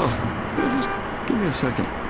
Oh, just give me a second.